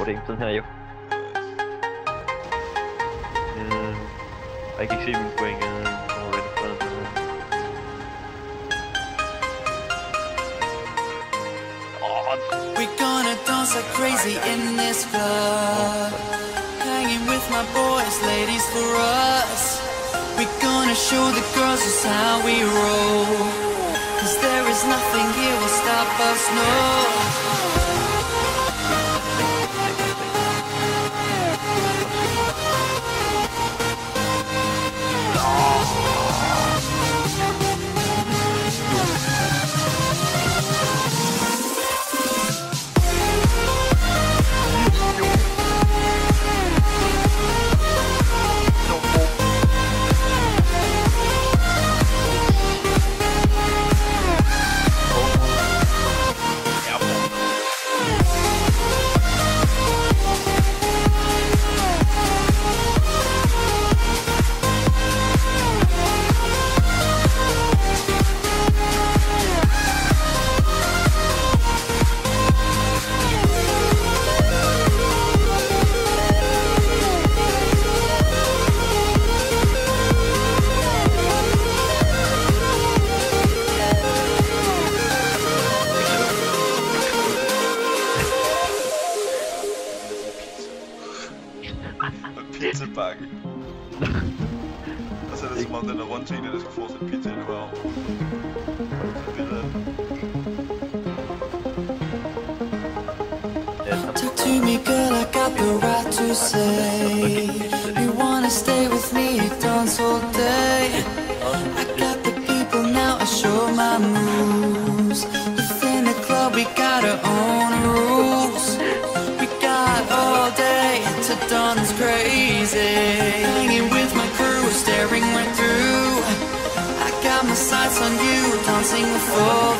recording, sådan her jo. Og jeg kan ikke se mine point. Hvor er det for noget? Åh, We're gonna dance like crazy in this club. Hanging with my boys, ladies for us. We're gonna show the girls just how we roll. Cause there is nothing here will stop us, no. Og pizzabakke. Og så er det som om den er rundt til en, der skal pizza hele vejen. Så billeder af den. ja, så Talk to me, girl, I got the right to say. You wanna stay with me, dance all day. I got the people now, I show my moves. Within the club, we got our own The dawn is crazy. Hanging with my crew, staring right through. I got my sights on you, dancing with all